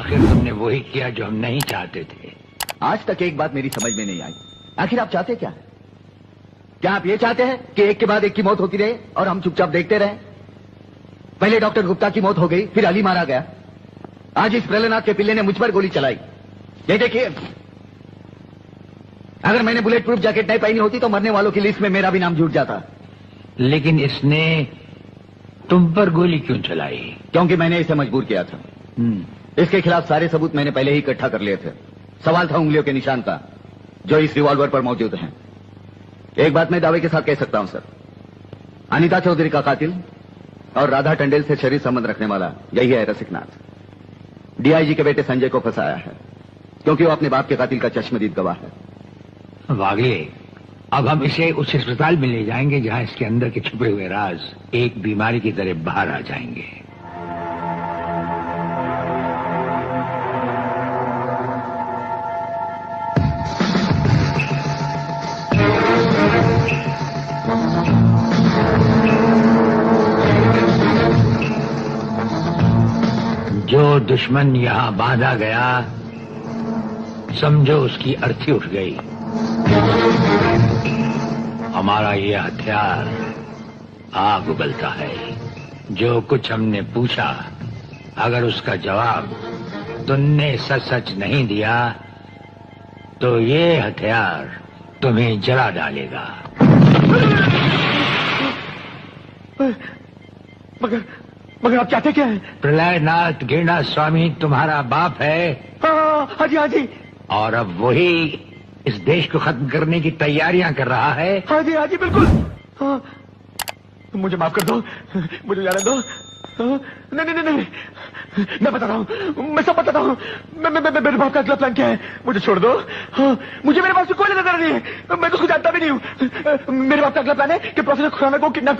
आखिर तुमने वही किया जो हम नहीं चाहते थे। आज तक एक बात मेरी समझ में नहीं आई। आखिर आप चाहते क्या? क्या आप ये चाहते हैं कि एक के बाद एक की मौत होती रहे और हम चुपचाप देखते रहे? पहले डॉक्टर गुप्ता की मौत हो गई फिर अली मारा गया। आज इस प्रलनाथ के पिल्ले ने मुझ पर गोली चलाई। ये देखिए अगर मैंने बुलेट प्रूफ जैकेट नहीं पहनी होती तो मरने वालों की लिस्ट में मेरा भी नाम जुट जाता। लेकिन इसने तुम पर गोली क्यों चलाई? क्योंकि मैंने इसे मजबूर किया था। हम्म, इसके खिलाफ सारे सबूत मैंने पहले ही इकट्ठा कर लिए थे। सवाल था उंगलियों के निशान का, जो इस रिवॉल्वर पर मौजूद हैं। एक बात मैं दावे के साथ कह सकता हूँ, सर। अनिता चौधरी का कातिल और राधा टंडेल से शरीर संबंध रखने वाला यही है रसिकनाथ। डीआईजी के बेटे संजय को फंसाया है, क्योंकि वो अपने बाप के कातिल का चश्मदीद गवाह है। वागले अब हम इसे उस अस्पताल में ले जाएँगे जहाँ इसके अंदर के छुपे हुए राज एक बीमारी की तरह बाहर आ जाएँगे। जो दुश्मन यहाँ बांधा गया, समझो उसकी अर्थी उठ गई। हमारा ये हथियार आग उगलता है। जो कुछ हमने पूछा, अगर उसका जवाब तुमने सच सच नहीं दिया तो ये हथियार तुम्हें जला डालेगा। मगर मगर आप चाहते क्या है? प्रलयनाथ गिरणा स्वामी तुम्हारा बाप है। हाँ जी हाँ जी। और अब वही इस देश को खत्म करने की तैयारियाँ कर रहा है। हाँ जी हाँ जी बिल्कुल। हाँ, मुझे माफ़ कर दो मुझे जाने दो। हाँ, नहीं नहीं नहीं मैं बता रहा हूँ। मैं सब बताता हूँ। मैं, मैं, मैं, मेरे बाप का अगला प्लान क्या है? मुझे छोड़ दो। हाँ, मुझे मेरे बाप से कोई नज़र नहीं है। मैं तो उसको जानता भी नहीं हूँ। मेरे बाप का अगला प्लान है कि प्रोफेसर खुराना को किडनैप